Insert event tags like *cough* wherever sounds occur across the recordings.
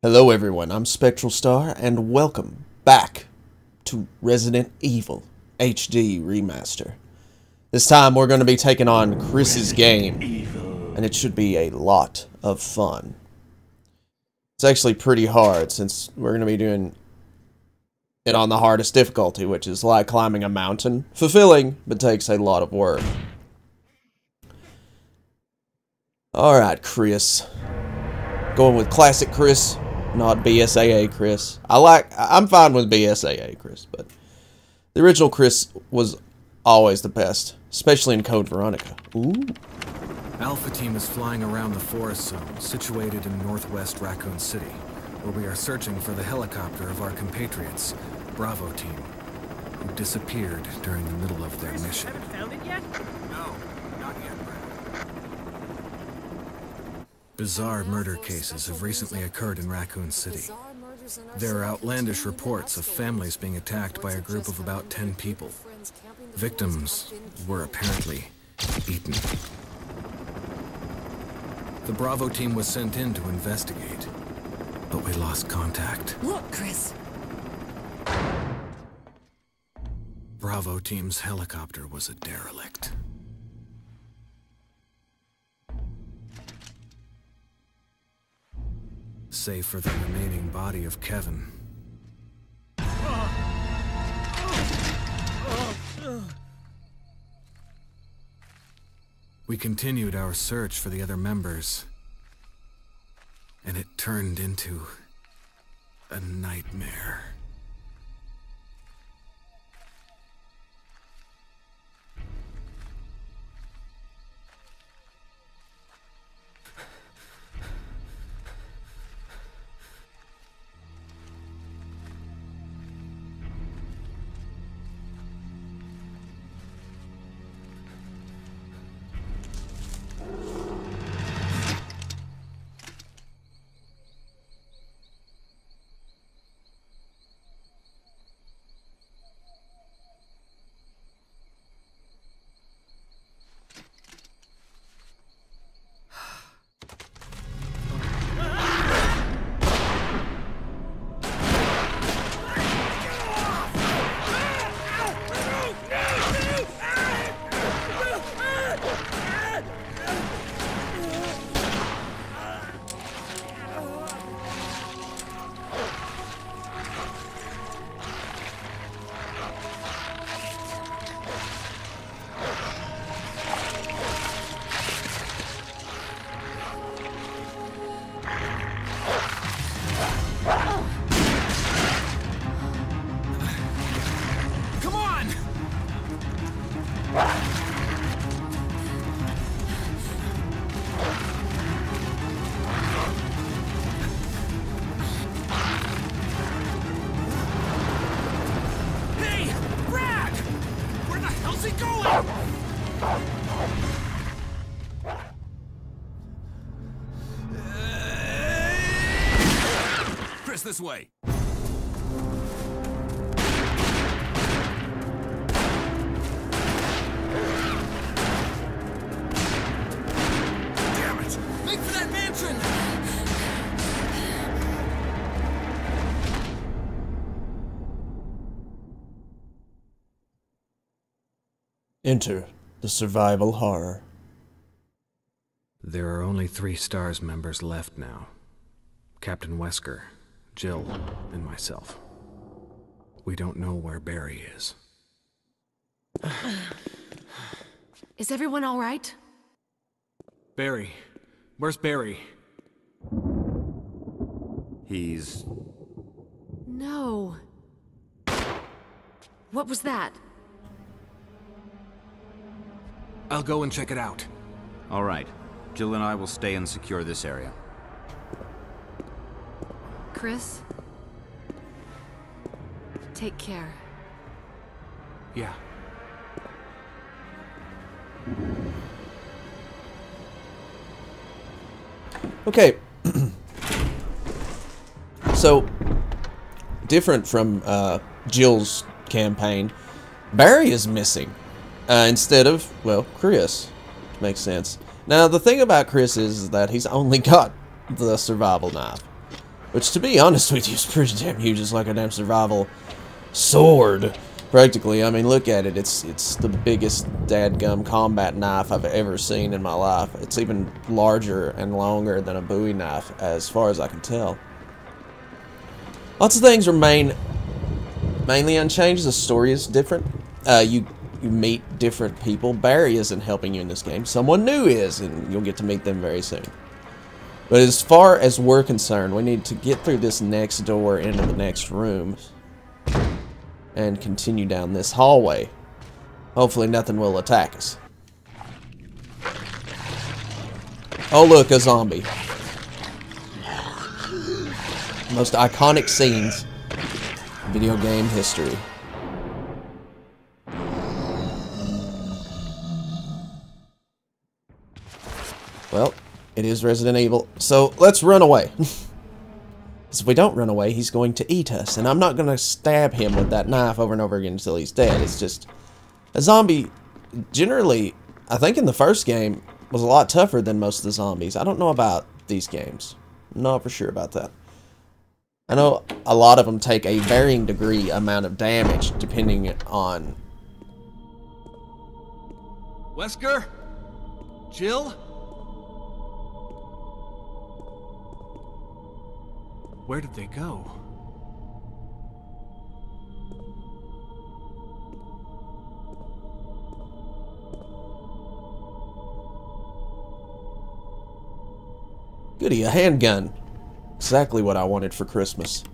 Hello everyone, I'm Spectral Star and welcome back to Resident Evil HD Remaster. This time we're going to be taking on Chris's game and it should be a lot of fun. It's actually pretty hard since we're going to be doing it on the hardest difficulty, which is like climbing a mountain. Fulfilling, but takes a lot of work. Alright, Chris. Going with classic Chris, not BSAA Chris. I like, I'm fine with BSAA Chris, but the original Chris was always the best, especially in Code Veronica. Ooh. Alpha Team is flying around the forest zone, situated in northwest Raccoon City, where we are searching for the helicopter of our compatriots, Bravo Team, who disappeared during the middle of their mission. Haven't found it yet? No, not yet, Bizarre murder cases have recently occurred in Raccoon City. There are outlandish reports of families being attacked by a group of about 10 people. Victims were apparently eaten. The Bravo team was sent in to investigate, but we lost contact. Look, Chris. Bravo team's helicopter was a derelict. Save for the remaining body of Kevin. We continued our search for the other members, and it turned into a nightmare. This way. Damn it! Make for that mansion! Enter the survival horror. There are only three STARS members left now. Captain Wesker, Jill, and myself. We don't know where Barry is. *sighs* Is everyone all right? Barry. Where's Barry? He's No. What was that? I'll go and check it out. all right. Jill and I will stay and secure this area. Chris? Take care. Yeah. Okay. *clears throat* so, different from uh, Jill's campaign, Barry is missing. Uh, instead of, well, Chris. Makes sense. Now, the thing about Chris is that he's only got the survival knife. Which, to be honest with you, is pretty damn huge. It's like a damn survival sword. Practically, I mean, look at it. It's it's the biggest dadgum combat knife I've ever seen in my life. It's even larger and longer than a Bowie knife, as far as I can tell. Lots of things remain mainly unchanged. The story is different. Uh, you you meet different people. Barry isn't helping you in this game. Someone new is, and you'll get to meet them very soon. But as far as we're concerned, we need to get through this next door into the next room and continue down this hallway. Hopefully nothing will attack us. Oh look, a zombie. Most iconic scenes video game history. Is Resident Evil, so let's run away. *laughs* Because if we don't run away, he's going to eat us. And I'm not going to stab him with that knife over and over again until he's dead. It's just... A zombie, generally, I think in the first game, was a lot tougher than most of the zombies. I don't know about these games. I'm not for sure about that. I know a lot of them take a varying degree amount of damage, depending on... Wesker? Jill? Where did they go? Goody, a handgun. Exactly what I wanted for Christmas.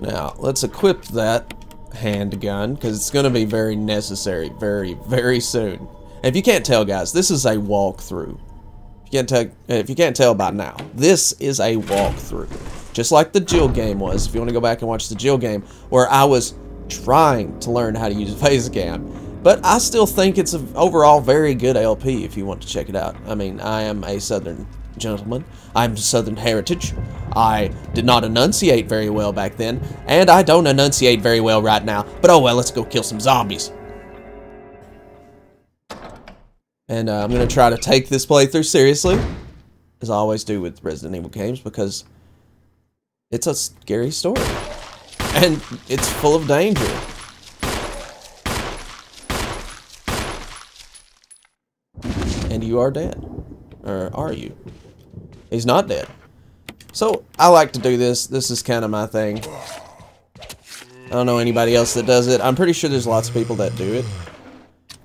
Now, let's equip that handgun, because it's going to be very necessary very, very soon. If you can't tell, guys, this is a walkthrough. If you can't tell, if you can't tell by now, this is a walkthrough. Just like the Jill game was, if you want to go back and watch the Jill game, where I was trying to learn how to use *laughs* Facecam. But I still think it's an overall very good LP if you want to check it out. I mean, I am a Southern gentleman. I'm Southern heritage. I did not enunciate very well back then, and I don't enunciate very well right now. But oh well, let's go kill some zombies. And uh, I'm going to try to take this playthrough seriously, as I always do with Resident Evil games, because it's a scary story. And it's full of danger. And you are dead. Or are you? He's not dead. So, I like to do this. This is kind of my thing. I don't know anybody else that does it. I'm pretty sure there's lots of people that do it.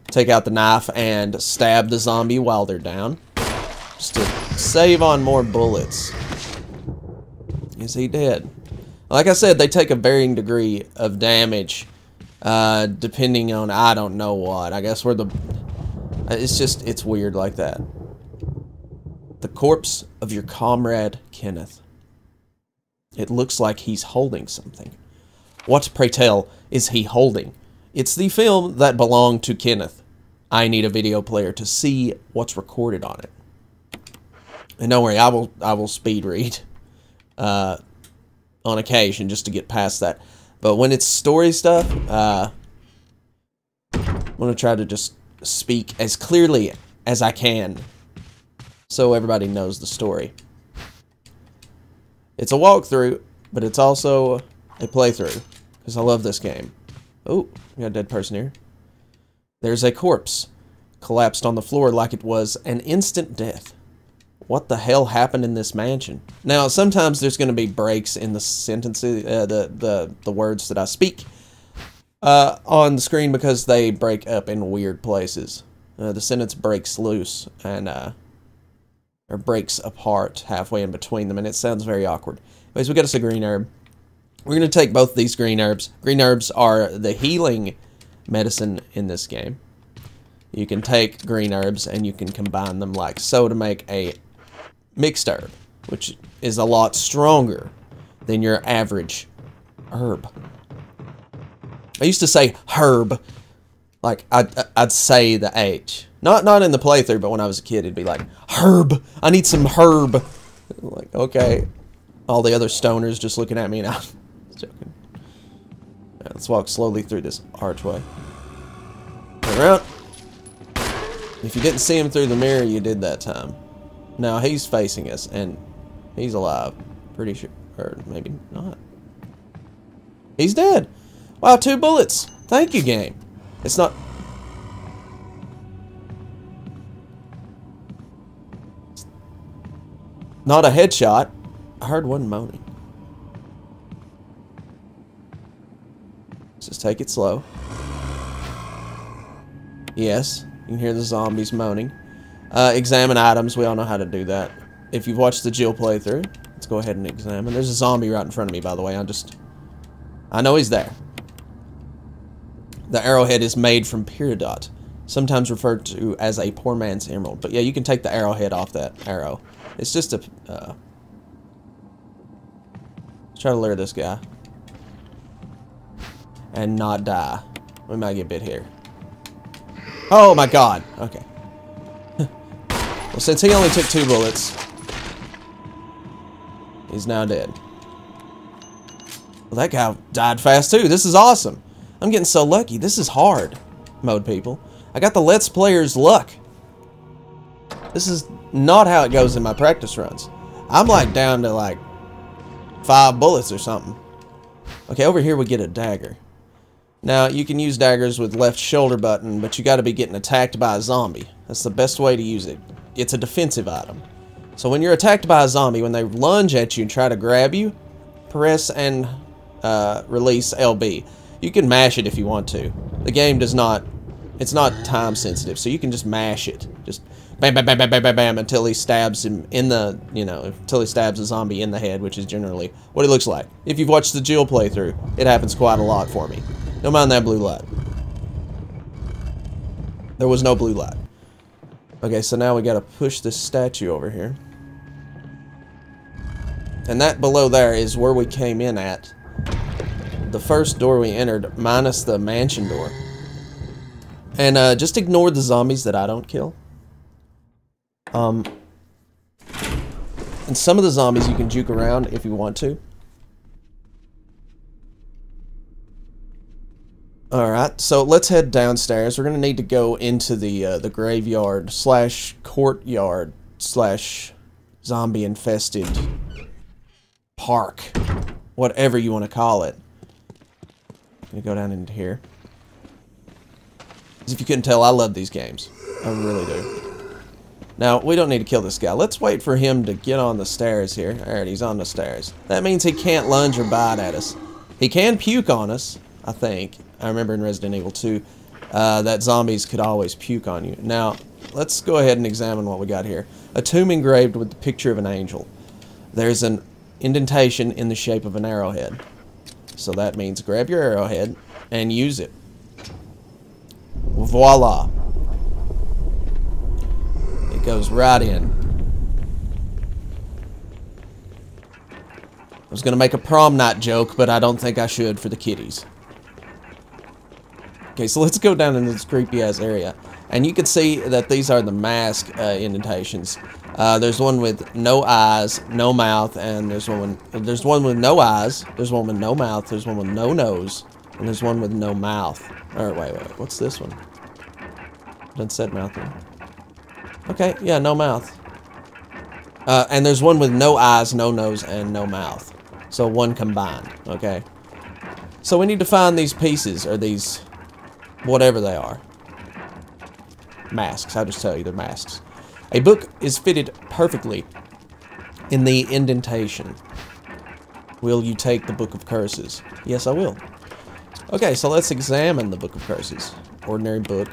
Take out the knife and stab the zombie while they're down. Just to save on more bullets. Is he dead? Like I said, they take a varying degree of damage. Uh, depending on, I don't know what. I guess where the... It's just, it's weird like that. The corpse of your comrade, Kenneth. It looks like he's holding something. What, pray tell, is he holding? It's the film that belonged to Kenneth. I need a video player to see what's recorded on it. And don't worry, I will I will speed read uh, on occasion just to get past that. But when it's story stuff, uh, I'm going to try to just speak as clearly as I can so everybody knows the story. It's a walkthrough, but it's also a playthrough because I love this game. Oh, we got a dead person here. There's a corpse collapsed on the floor like it was an instant death. What the hell happened in this mansion? Now, sometimes there's going to be breaks in the sentences, uh, the, the, the words that I speak uh, on the screen because they break up in weird places. Uh, the sentence breaks loose and uh, or breaks apart halfway in between them, and it sounds very awkward. Anyways, we got us a green herb. We're going to take both these green herbs. Green herbs are the healing medicine in this game. You can take green herbs and you can combine them like so to make a mixed herb, which is a lot stronger than your average herb. I used to say herb, like I'd, I'd say the H. Not not in the playthrough, but when I was a kid, it'd be like, herb, I need some herb. like, okay. All the other stoners just looking at me was *laughs* joking. Right, let's walk slowly through this archway. Turn around. If you didn't see him through the mirror, you did that time. Now he's facing us, and he's alive. Pretty sure. Or maybe not. He's dead. Wow, two bullets. Thank you, game. It's not... Not a headshot. I heard one moaning. Just take it slow. Yes, you can hear the zombies moaning. Uh, examine items. We all know how to do that. If you've watched the Jill playthrough, let's go ahead and examine. There's a zombie right in front of me, by the way. I just... I know he's there. The arrowhead is made from peridot, sometimes referred to as a poor man's emerald. But yeah, you can take the arrowhead off that arrow. It's just a... Uh, let's try to lure this guy. And not die. We might get bit here. Oh my god. Okay. Well, since he only took two bullets, he's now dead. Well, that guy died fast too. This is awesome. I'm getting so lucky. This is hard mode, people. I got the Let's Player's luck. This is not how it goes in my practice runs. I'm like down to like five bullets or something. Okay, over here we get a dagger. Now, you can use daggers with left shoulder button, but you got to be getting attacked by a zombie. That's the best way to use it. It's a defensive item. So when you're attacked by a zombie, when they lunge at you and try to grab you, press and uh, release LB. You can mash it if you want to. The game does not, it's not time sensitive, so you can just mash it. Just bam, bam, bam, bam, bam, bam, bam, until he stabs him in the, you know, until he stabs a zombie in the head, which is generally what it looks like. If you've watched the Jill playthrough, it happens quite a lot for me. Don't mind that blue light. There was no blue light. Okay, so now we gotta push this statue over here. And that below there is where we came in at. The first door we entered, minus the mansion door. And uh, just ignore the zombies that I don't kill. Um, and some of the zombies you can juke around if you want to. Alright, so let's head downstairs. We're going to need to go into the uh, the graveyard slash courtyard slash zombie infested park. Whatever you want to call it. I'm going to go down into here. As if you couldn't tell, I love these games. I really do. Now, we don't need to kill this guy. Let's wait for him to get on the stairs here. Alright, he's on the stairs. That means he can't lunge or bite at us. He can puke on us, I think. I remember in Resident Evil 2 uh, that zombies could always puke on you. Now, let's go ahead and examine what we got here. A tomb engraved with the picture of an angel. There's an indentation in the shape of an arrowhead. So that means grab your arrowhead and use it. Voila. It goes right in. I was going to make a prom night joke, but I don't think I should for the kiddies. Okay, so let's go down in this creepy-ass area. And you can see that these are the mask uh, indentations. Uh, there's one with no eyes, no mouth, and there's one with, there's one with no eyes, there's one with no mouth, there's one with no nose, and there's one with no mouth. Or wait, wait, what's this one? Doesn't said mouth there. Okay, yeah, no mouth. Uh, and there's one with no eyes, no nose, and no mouth. So one combined, okay? So we need to find these pieces, or these, whatever they are. Masks, I'll just tell you, they're masks. A book is fitted perfectly in the indentation. Will you take the Book of Curses? Yes, I will. Okay, so let's examine the Book of Curses. Ordinary book.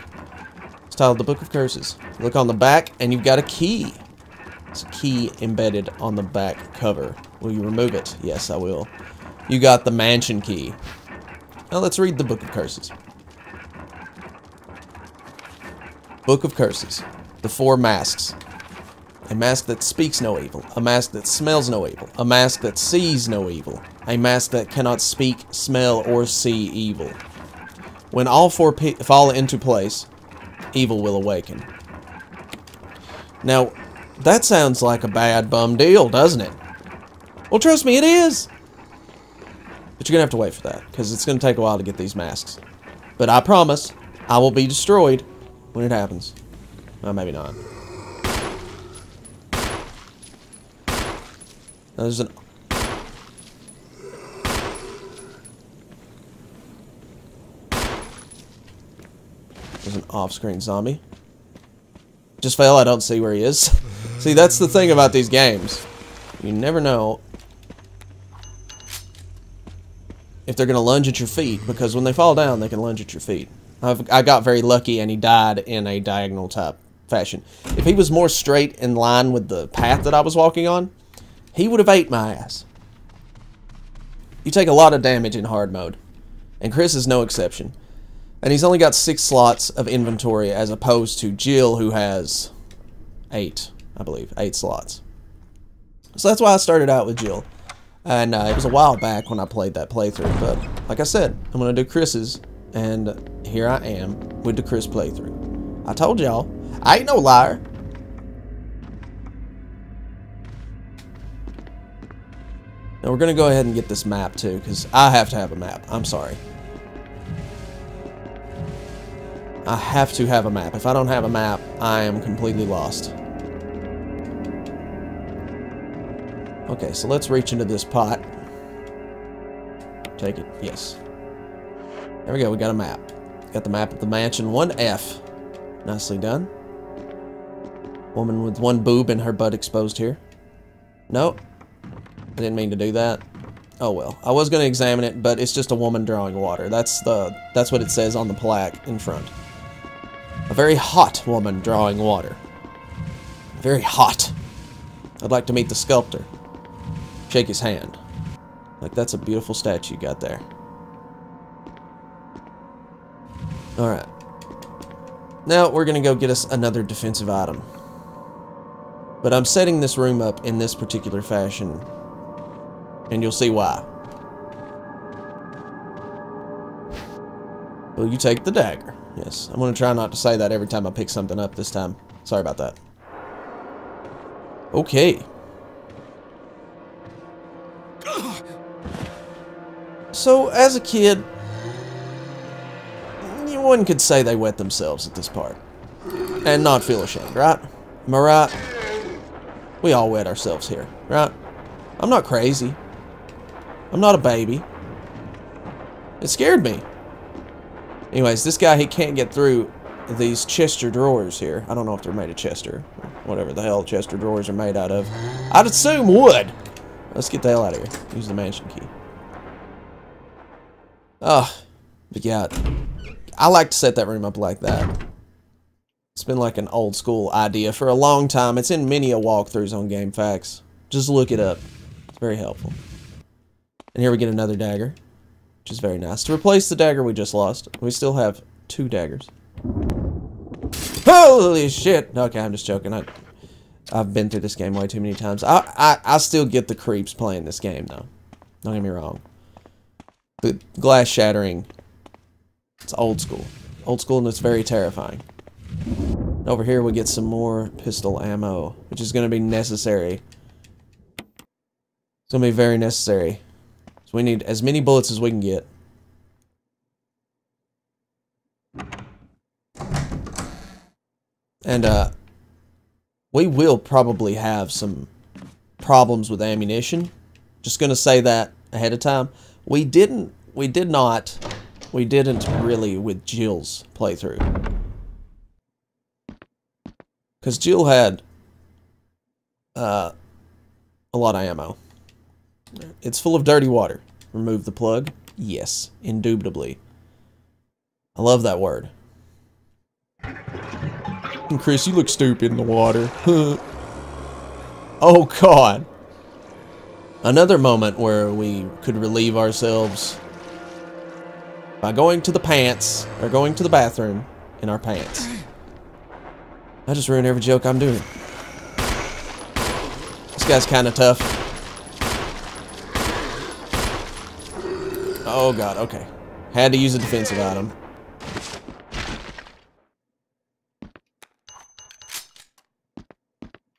It's titled the Book of Curses. Look on the back, and you've got a key. It's a key embedded on the back cover. Will you remove it? Yes, I will. You got the mansion key. Now let's read the Book of Curses. Book of Curses. The Four Masks. A mask that speaks no evil. A mask that smells no evil. A mask that sees no evil. A mask that cannot speak, smell, or see evil. When all four fall into place, evil will awaken. Now, that sounds like a bad bum deal, doesn't it? Well, trust me, it is. But you're going to have to wait for that, because it's going to take a while to get these masks. But I promise, I will be destroyed when it happens. Well, maybe not. Now, there's an... There's an off-screen zombie. Just fail, I don't see where he is. *laughs* see, that's the thing about these games. You never know if they're going to lunge at your feet, because when they fall down, they can lunge at your feet. I've, I got very lucky, and he died in a diagonal type fashion. If he was more straight in line with the path that I was walking on, he would have ate my ass. You take a lot of damage in hard mode, and Chris is no exception. And he's only got six slots of inventory as opposed to Jill, who has eight, I believe, eight slots. So that's why I started out with Jill. And uh, it was a while back when I played that playthrough, but like I said, I'm going to do Chris's, and here I am with the Chris playthrough. I told y'all, I ain't no liar. Now we're going to go ahead and get this map too, because I have to have a map. I'm sorry. I have to have a map. If I don't have a map, I am completely lost. Okay, so let's reach into this pot. Take it. Yes. There we go. We got a map. Got the map of the mansion. 1F. Nicely done. Woman with one boob and her butt exposed here. Nope. I didn't mean to do that. Oh well. I was going to examine it, but it's just a woman drawing water. That's the that's what it says on the plaque in front. A very hot woman drawing water. Very hot. I'd like to meet the sculptor shake his hand. Like, that's a beautiful statue you got there. Alright. Now, we're going to go get us another defensive item. But I'm setting this room up in this particular fashion. And you'll see why. Will you take the dagger? Yes. I'm going to try not to say that every time I pick something up this time. Sorry about that. Okay. So, as a kid, one could say they wet themselves at this part. And not feel ashamed, right? Am I right? We all wet ourselves here, right? I'm not crazy. I'm not a baby. It scared me. Anyways, this guy, he can't get through these Chester drawers here. I don't know if they're made of Chester. Whatever the hell Chester drawers are made out of. I'd assume wood. Let's get the hell out of here. Use the mansion key. Oh, but yeah, I like to set that room up like that. It's been like an old school idea for a long time. It's in many a walkthroughs on GameFAQs. Just look it up. It's very helpful. And here we get another dagger, which is very nice. To replace the dagger we just lost, we still have two daggers. Holy shit! Okay, I'm just joking. I, I've been through this game way too many times. I, I, I still get the creeps playing this game, though. Don't get me wrong. The glass shattering, it's old school. Old school and it's very terrifying. Over here we get some more pistol ammo, which is going to be necessary. It's going to be very necessary. So we need as many bullets as we can get. And, uh, we will probably have some problems with ammunition. Just going to say that ahead of time. We didn't, we did not, we didn't really with Jill's playthrough. Because Jill had uh, a lot of ammo. It's full of dirty water. Remove the plug? Yes, indubitably. I love that word. Chris, you look stupid in the water. *laughs* oh, God. Another moment where we could relieve ourselves by going to the pants, or going to the bathroom in our pants. I just ruined every joke I'm doing. This guy's kind of tough. Oh god, okay. Had to use a defensive item.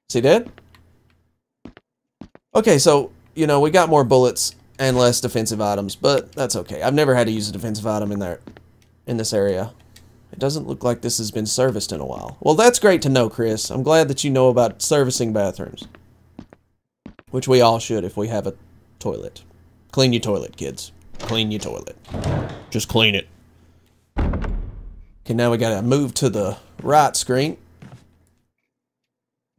Is he dead? Okay, so you know, we got more bullets and less defensive items, but that's okay. I've never had to use a defensive item in there, in this area. It doesn't look like this has been serviced in a while. Well, that's great to know, Chris. I'm glad that you know about servicing bathrooms. Which we all should if we have a toilet. Clean your toilet, kids. Clean your toilet. Just clean it. Okay, now we gotta move to the right screen.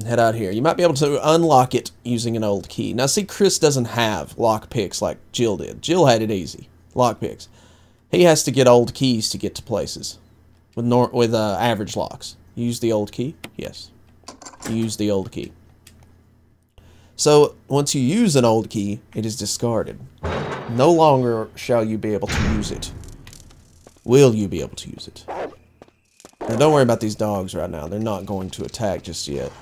Head out here. You might be able to unlock it using an old key. Now see, Chris doesn't have lock picks like Jill did. Jill had it easy. Lock picks. He has to get old keys to get to places with nor with uh, average locks. Use the old key? Yes. Use the old key. So, once you use an old key, it is discarded. No longer shall you be able to use it. Will you be able to use it? Now, don't worry about these dogs right now. They're not going to attack just yet.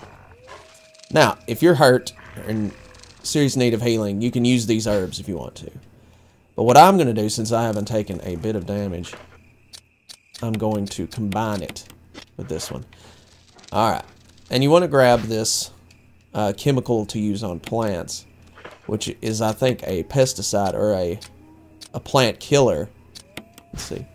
Now, if you're hurt in serious need of healing, you can use these herbs if you want to. But what I'm going to do, since I haven't taken a bit of damage, I'm going to combine it with this one. Alright. And you want to grab this uh, chemical to use on plants, which is, I think, a pesticide or a, a plant killer. Let's see.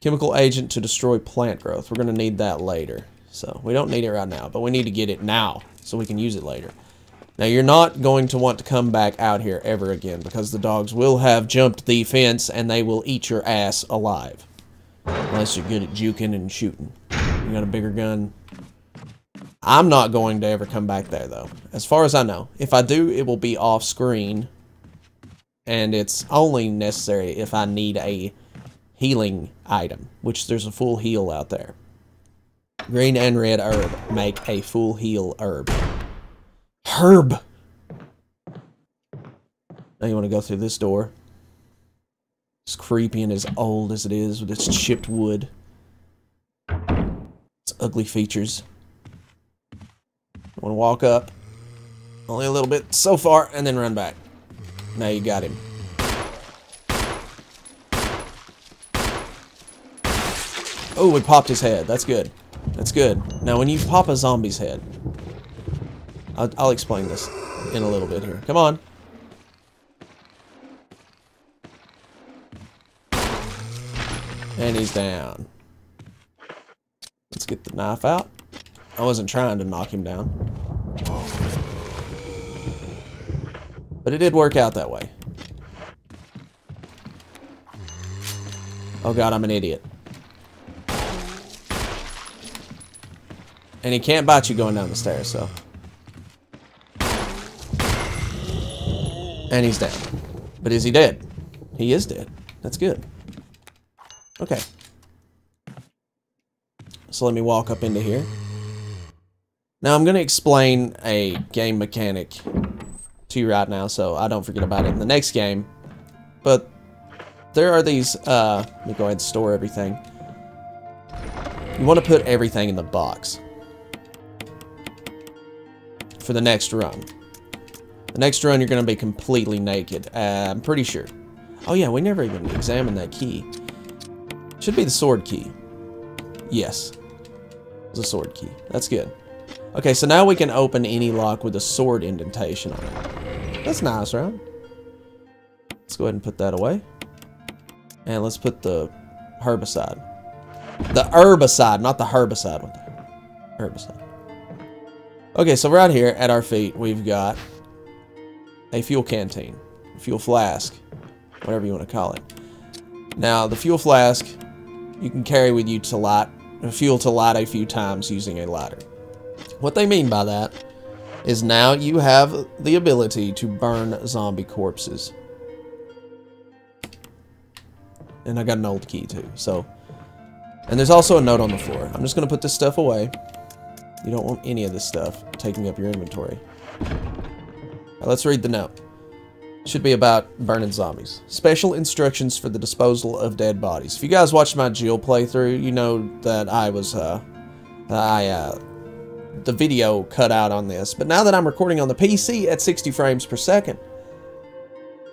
Chemical agent to destroy plant growth. We're going to need that later. So, we don't need it right now, but we need to get it now so we can use it later. Now, you're not going to want to come back out here ever again because the dogs will have jumped the fence and they will eat your ass alive. Unless you're good at juking and shooting. You got a bigger gun. I'm not going to ever come back there, though. As far as I know. If I do, it will be off screen. And it's only necessary if I need a healing item. Which there's a full heal out there. Green and red herb make a full heal herb. Herb! Now you want to go through this door. It's creepy and as old as it is with its chipped wood. Its ugly features. Want to walk up. Only a little bit so far and then run back. Now you got him. Oh, we popped his head. That's good. That's good. Now, when you pop a zombie's head, I'll, I'll explain this in a little bit here. Come on. And he's down. Let's get the knife out. I wasn't trying to knock him down. But it did work out that way. Oh god, I'm an idiot. And he can't bite you going down the stairs, so. And he's down. But is he dead? He is dead. That's good. Okay. So let me walk up into here. Now I'm going to explain a game mechanic to you right now, so I don't forget about it in the next game. But there are these, uh, let me go ahead and store everything. You want to put everything in the box for the next run. The next run, you're going to be completely naked. Uh, I'm pretty sure. Oh yeah, we never even examined that key. Should be the sword key. Yes. It's a sword key. That's good. Okay, so now we can open any lock with a sword indentation on it. That's nice, right? Let's go ahead and put that away. And let's put the herbicide. The herbicide, not the herbicide. Herbicide. Okay, so right here at our feet, we've got a fuel canteen, fuel flask, whatever you want to call it. Now, the fuel flask you can carry with you to light fuel to light a few times using a lighter. What they mean by that is now you have the ability to burn zombie corpses. And I got an old key too, so. And there's also a note on the floor. I'm just going to put this stuff away. You don't want any of this stuff taking up your inventory. Let's read the note. Should be about burning zombies. Special instructions for the disposal of dead bodies. If you guys watched my Jill playthrough, you know that I was, uh, I, uh, the video cut out on this. But now that I'm recording on the PC at 60 frames per second,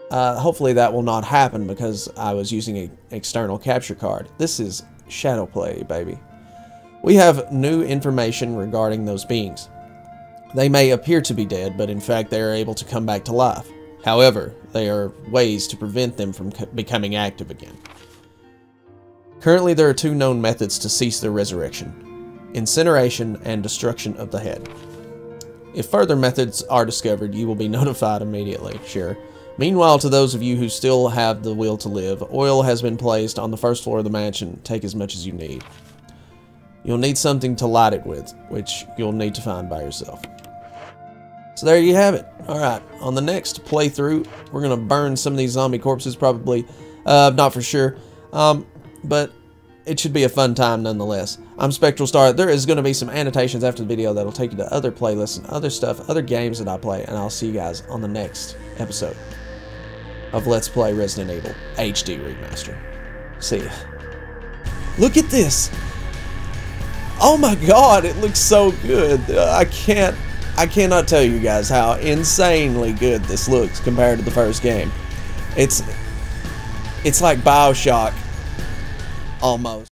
uh, hopefully that will not happen because I was using an external capture card. This is Shadowplay, baby. We have new information regarding those beings. They may appear to be dead, but in fact they are able to come back to life. However, there are ways to prevent them from becoming active again. Currently, there are two known methods to cease their resurrection incineration and destruction of the head. If further methods are discovered, you will be *laughs* notified immediately, sure, Meanwhile, to those of you who still have the will to live, oil has been placed on the first floor of the mansion. Take as much as you need. You'll need something to light it with, which you'll need to find by yourself. So there you have it. Alright, on the next playthrough, we're going to burn some of these zombie corpses, probably. Uh, not for sure. Um, but it should be a fun time nonetheless. I'm Spectral Star. There is going to be some annotations after the video that'll take you to other playlists and other stuff, other games that I play, and I'll see you guys on the next episode of Let's Play Resident Evil HD Remaster. See ya. Look at this! Oh my god, it looks so good. Uh, I can't, I cannot tell you guys how insanely good this looks compared to the first game. It's, it's like Bioshock, almost.